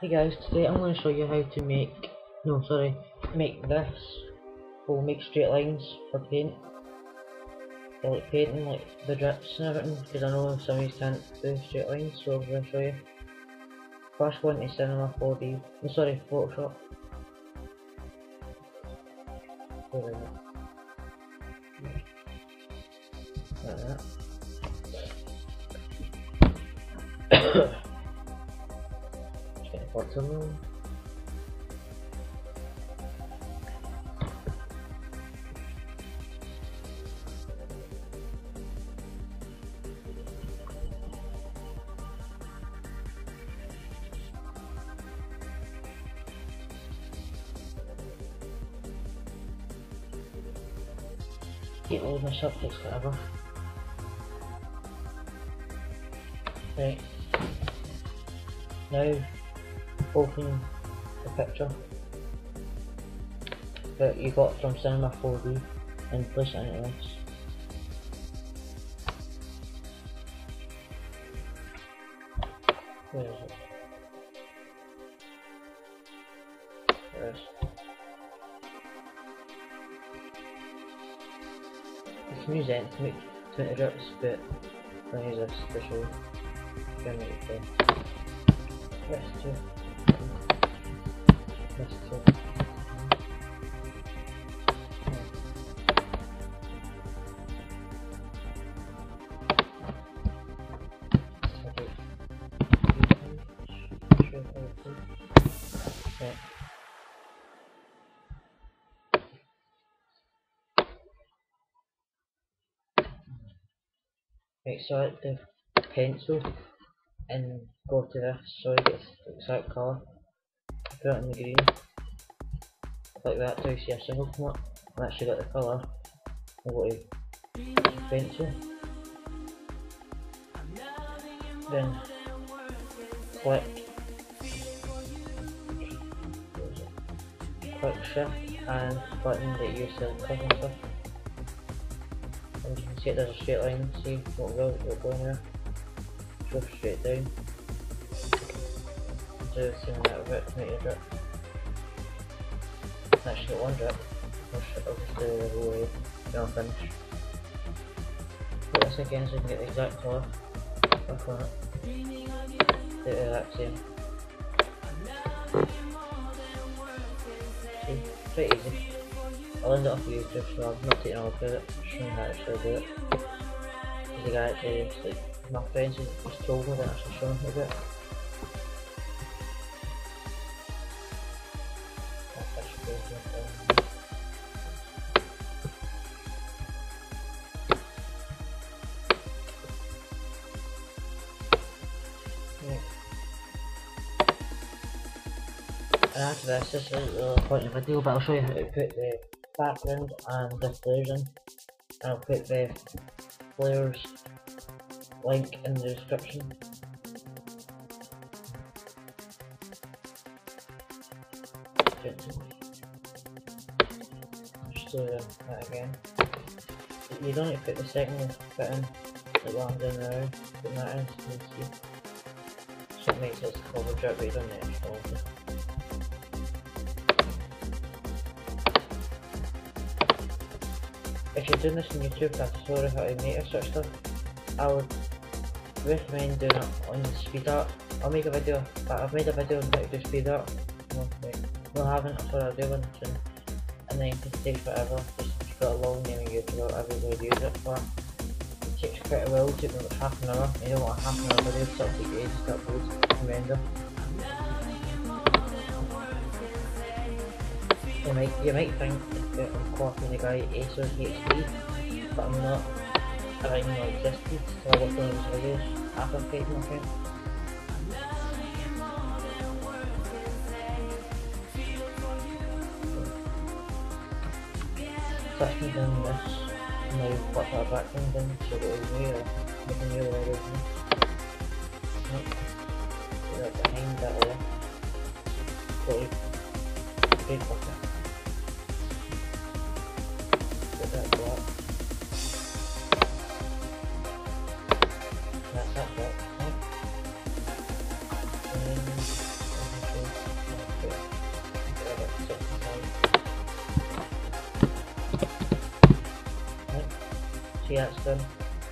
Hey guys, today I'm going to show you how to make, no sorry, make this. We'll make straight lines for paint. For like painting, like the drips and everything, because I know some of you can't do straight lines, so I'm going to show you. First one is Cinema 4D, no sorry, Photoshop. Bottom Get all my subjects forever. Right. Now open the picture that you got from Cinema 4D and place it into this. Where is it? There it is. You to make 20 drips, but I'm going to use this to show you. Generate the too. Right, so the pencil and go to this so it gets the exact colour. Put it in the green. Like that you see a single come up. And actually got the colour. And go to pencil. Then click click shift and button that you still click and stuff. And you can see there's a straight line, see what will go in there. Go straight down. Do the same amount of it to make a drip. Actually one drip. I'll just do the whole way, then I'll finish. Put this again so we can get the exact colour. Click on it. Do the exact same. See, pretty easy. I'll end it off YouTube so I'm not taking all credit, showing how to actually do it. Because the guy actually, like, my friends just told me that actually showing how to do it. This, is the point of the video, but I'll show you how to put the background and the flares in. I'll put the flares link in the description. Just do that again. You don't need to put the second bit in, like what I'm doing now, put that in so you can see. So it makes it cover drip, but you don't need to install it. If you're doing this on YouTube, that's sorry how to make such stuff. I would recommend doing it on speed art. I'll make a video, but I've made a video on how to do speed art. No, no I haven't, what I'll do one soon. And then it can take forever, just put a long name on YouTube or you would use it for. It takes quite a while, it takes about half an hour. You don't want half an hour video, so it'll take ages to upload and render. You might, you might think that I'm copying the guy ASOS HD, but I'm not. I didn't know existed, so I worked on his videos after page my friend. So that's me this. Now our background in so it was near, making new logos. Nope. So that behind that bucket.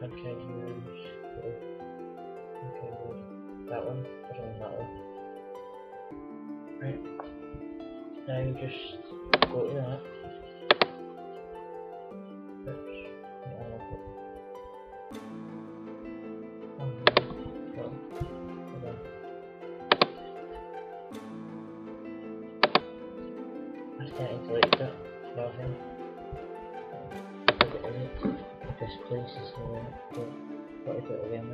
okay, that one, that one. Right. Now you just go to that. I can't delete that. Nothing. Put it in it. This place is here. But what is it again?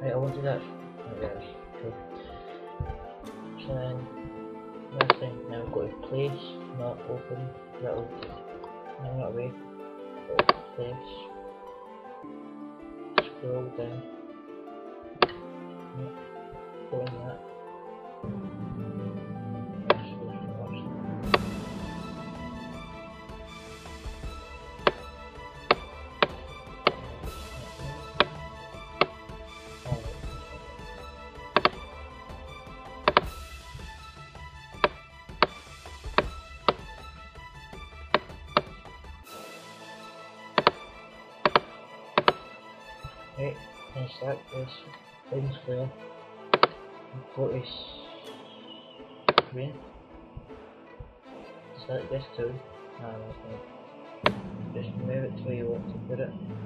Right, I want to do that. Oh, yes. Cool. So then, next thing, now go to place, not open. That'll. No, not away. Place. Scroll down. Right, and select this thing square. Go to screen. Select this too. And okay. just move it to where you want to put it. And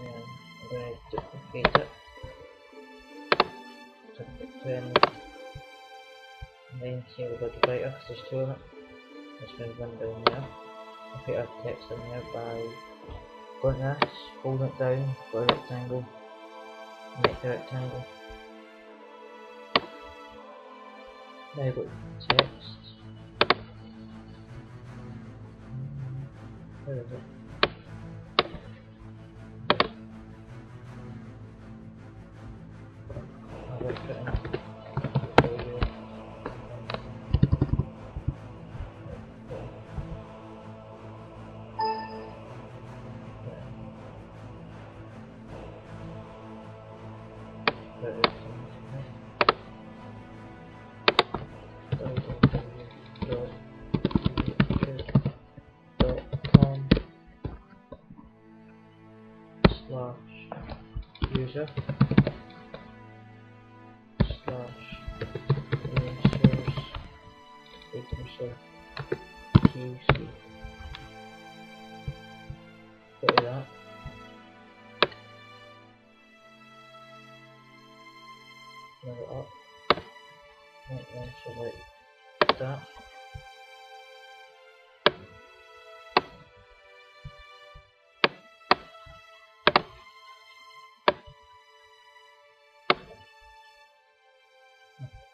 then I'm going to duplicate it. Then, and then see we've got the writer because there's two in it. Let's move one down there. I'll put our text in there by to this, hold it down, go a rectangle, make the rectangle. Now go text. Where is it? I'll put it in. User slash source item source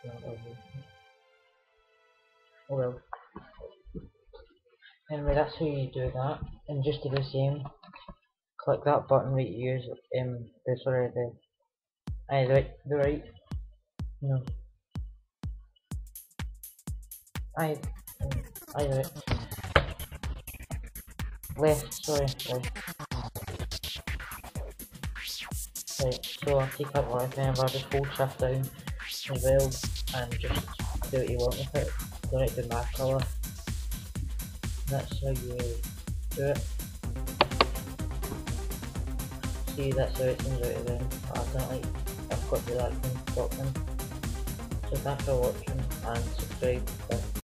Oh well. Anyway, that's how you do that. And just do the same. Click that button you use. Um, the sorry the. Aye, the right, the right. No. I the right. Left, sorry, sorry. Right, so I'll take up left and I'll just hold shift down as well and just do what you want with it. Go right to my colour. That's how you do it. See, that's how it comes out of them. I've done like, I've got the that thing, stop them. So thanks for watching and subscribe.